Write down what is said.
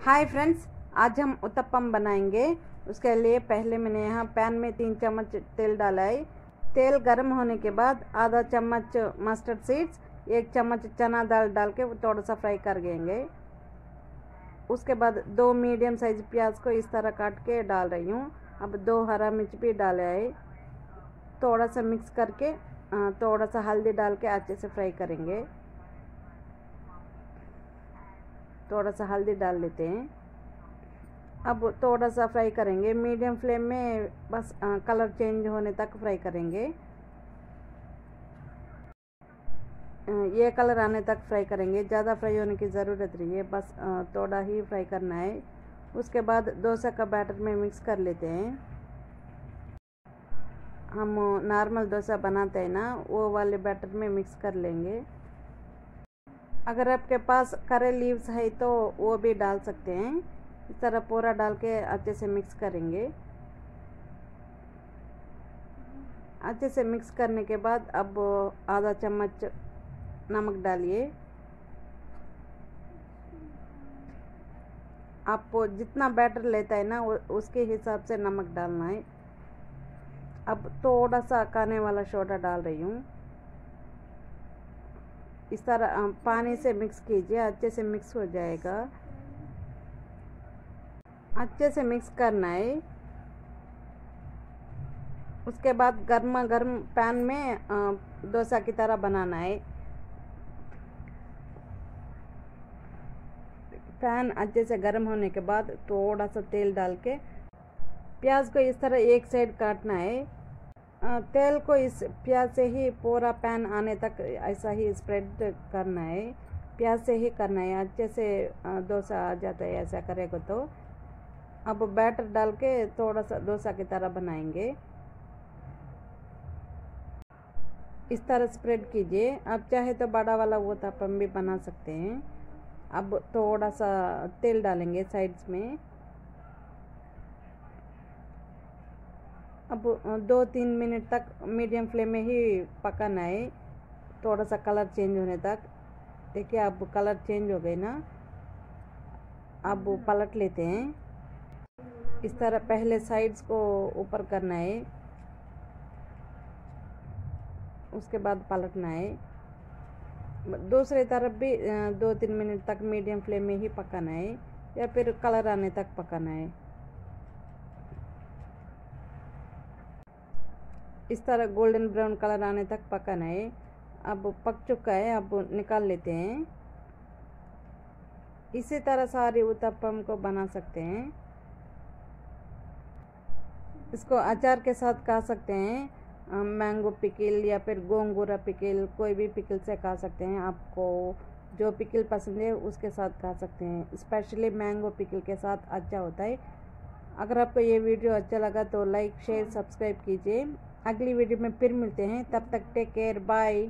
Hi friends आज हम उत्तपम बनाएँगे। उसके लिए पहले मैंने यहाँ पैन में तीन चम्मच तेल डाला है तेल गर्म होने के बाद आधा चम्मच मस्टर्ड सीड्स एक चम्मच चना दाल डाल के थोड़ा सा फ्राई कर देंगे। उसके बाद दो मीडियम साइज़ प्याज को इस तरह काट के डाल रही हूँ। अब दो हरा मिर्च भी डाला है। थोड़ा सा मिक्स करके थोड़ा सा हल्दी डाल के अच्छे से फ्राई करेंगे। थोड़ा सा हल्दी डाल लेते हैं। अब थोड़ा सा फ्राई करेंगे। मीडियम फ्लेम में बस आ, कलर चेंज होने तक फ्राई करेंगे। ये कलर आने तक फ्राई करेंगे। ज़्यादा फ्राई होने की ज़रूरत नहीं है। बस थोड़ा ही फ्राई करना है। उसके बाद डोसा का बैटर में मिक्स कर लेते हैं। हम नॉर्मल डोसा बनाते हैं ना वो वाले बैटर में मिक्स कर लेंगे। अगर आपके पास करे लीव्स है तो वो भी डाल सकते हैं। इस तरह पूरा डाल के अच्छे से मिक्स करेंगे। अच्छे से मिक्स करने के बाद अब आधा चम्मच नमक डालिए। आप जितना बैटर लेता है ना उसके हिसाब से नमक डालना है। अब थोड़ा सा काने वाला सोडा डाल रही हूँ। इस तरह पानी से मिक्स कीजिए, अच्छे से मिक्स हो जाएगा। अच्छे से मिक्स करना है। उसके बाद गर्मा गर्म पैन में डोसा की तरह बनाना है। पैन अच्छे से गर्म होने के बाद थोड़ा सा तेल डाल के प्याज को इस तरह एक साइड काटना है। तेल को इस प्याज से ही पूरा पैन आने तक ऐसा ही स्प्रेड करना है। प्याज से ही करना है। अच्छे से डोसा आ जाता है ऐसा करेगा तो। अब बैटर डाल के थोड़ा सा डोसा की तरह बनाएँगे। इस तरह स्प्रेड कीजिए। आप चाहे तो बड़ा वाला वो तपम भी बना सकते हैं। अब थोड़ा सा तेल डालेंगे साइड्स में। अब दो तीन मिनट तक मीडियम फ्लेम में ही पकाना है। थोड़ा सा कलर चेंज होने तक। देखिए अब कलर चेंज हो गए ना। अब पलट लेते हैं। इस तरह पहले साइड्स को ऊपर करना है। उसके बाद पलटना है। दूसरी तरफ़ भी दो तीन मिनट तक मीडियम फ्लेम में ही पकाना है। या फिर कलर आने तक पकाना है। इस तरह गोल्डन ब्राउन कलर आने तक पकाना है अब पक चुका है, अब निकाल लेते हैं। इसी तरह सारे उत्तपम को बना सकते हैं। इसको अचार के साथ खा सकते हैं। मैंगो पिकिल या फिर गोंगूरा पिकिल कोई भी पिकिल से खा सकते हैं। आपको जो पिकिल पसंद है, उसके साथ खा सकते हैं। स्पेशली मैंगो पिकिल के साथ अच्छा होता है। अगर आपको ये वीडियो अच्छा लगा तो लाइक शेयर सब्सक्राइब कीजिए। अगली वीडियो में फिर मिलते हैं। तब तक टेक केयर बाय